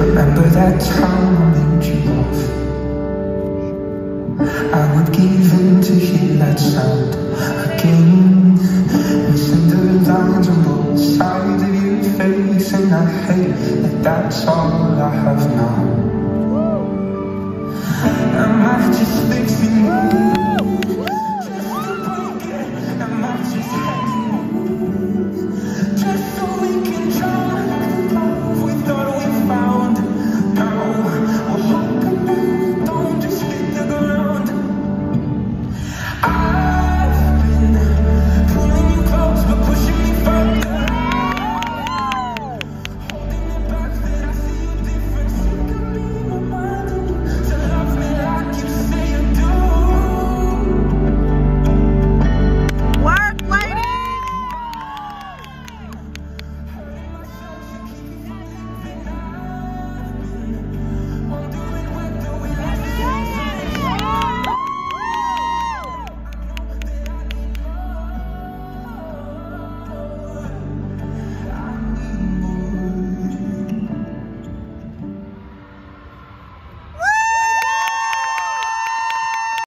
Remember that time I made you laugh I would give in to hear that sound again. Listen to the lines on both sides of your face And I hate that that's all I have now. Am I just fixing you?